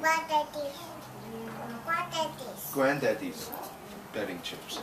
Granddaddy's. Granddaddy's. Granddaddy's betting chips.